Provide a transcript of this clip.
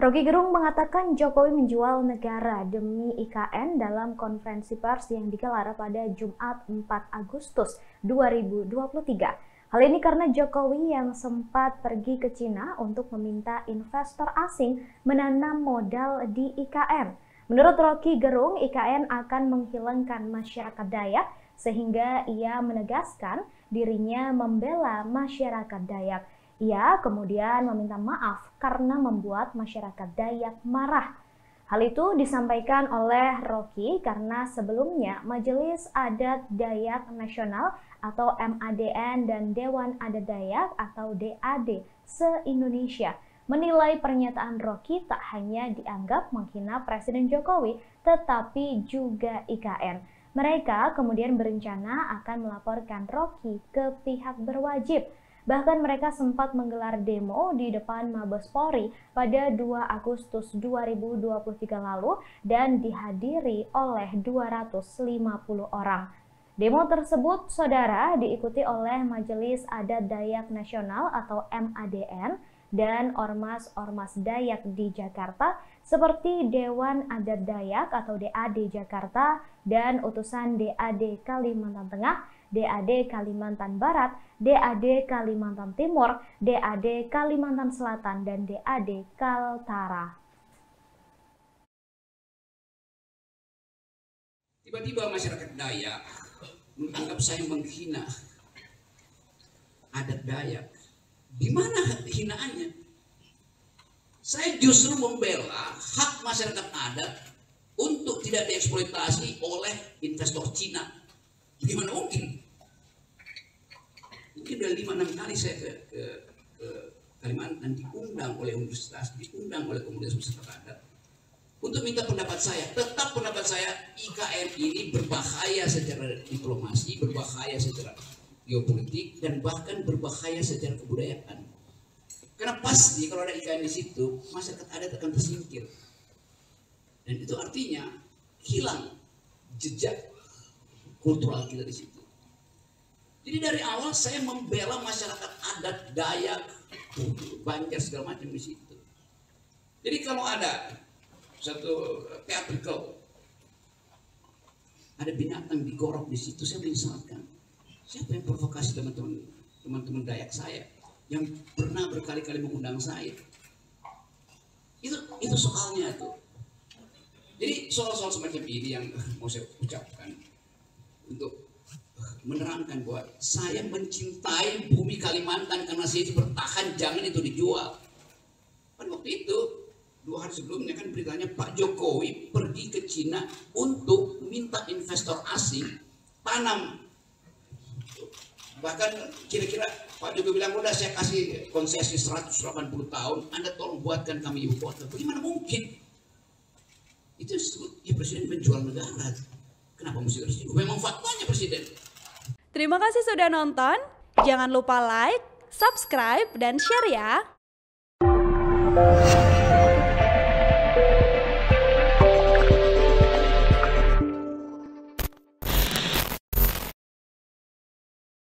Rocky Gerung mengatakan Jokowi menjual negara demi IKN dalam konferensi pers yang digelar pada Jumat 4 Agustus 2023. Hal ini karena Jokowi yang sempat pergi ke Cina untuk meminta investor asing menanam modal di IKN. Menurut Rocky Gerung, IKN akan menghilangkan masyarakat Dayak sehingga ia menegaskan dirinya membela masyarakat Dayak. Ia kemudian meminta maaf karena membuat masyarakat Dayak marah. Hal itu disampaikan oleh Rocky karena sebelumnya Majelis Adat Dayak Nasional atau MADN dan Dewan Adat Dayak atau DAD se-Indonesia menilai pernyataan Rocky tak hanya dianggap menghina Presiden Jokowi tetapi juga IKN. Mereka kemudian berencana akan melaporkan Rocky ke pihak berwajib. Bahkan mereka sempat menggelar demo di depan Mabes Polri pada 2 Agustus 2023 lalu dan dihadiri oleh 250 orang. Demo tersebut, saudara, diikuti oleh Majelis Adat Dayak Nasional atau MADN dan ormas-ormas Dayak di Jakarta seperti Dewan Adat Dayak atau DAD Jakarta dan utusan DAD Kalimantan Tengah DAD Kalimantan Barat, DAD Kalimantan Timur, DAD Kalimantan Selatan, dan DAD Kaltara. Tiba-tiba masyarakat Dayak menganggap saya menghina adat Dayak. Di mana hinaannya? Saya justru membela hak masyarakat adat untuk tidak dieksploitasi oleh investor Cina. Bagaimana mungkin? mungkin udah lima enam kali saya ke, ke, ke Kalimantan diundang oleh universitas, diundang oleh komunitas masyarakat adat untuk minta pendapat saya. Tetap pendapat saya IKN ini berbahaya secara diplomasi, berbahaya secara geopolitik, dan bahkan berbahaya secara kebudayaan. Karena pasti kalau ada IKN di situ, masyarakat adat akan tersingkir. Dan itu artinya hilang jejak kultural kita di situ. Jadi dari awal saya membela masyarakat adat Dayak, Banjar segala macam di situ. Jadi kalau ada satu theatrical ada binatang digorok di situ, saya menyesalkan. Siapa yang provokasi teman-teman teman-teman Dayak saya yang pernah berkali-kali mengundang saya? Itu itu soalnya tuh. Jadi soal-soal semacam ini yang mau saya ucapkan untuk menerangkan bahwa saya mencintai bumi Kalimantan karena saya bertahan jangan itu dijual. Pada waktu itu dua hari sebelumnya kan beritanya Pak Jokowi pergi ke Cina untuk minta investor asing tanam. Bahkan kira-kira Pak Jokowi bilang udah saya kasih konsesi 180 tahun, Anda tolong buatkan kami ibu kota. Bagaimana mungkin? Itu ya presiden menjual negara. Kenapa mesti harus Memang faktanya presiden. Terima kasih sudah nonton. Jangan lupa like, subscribe, dan share ya.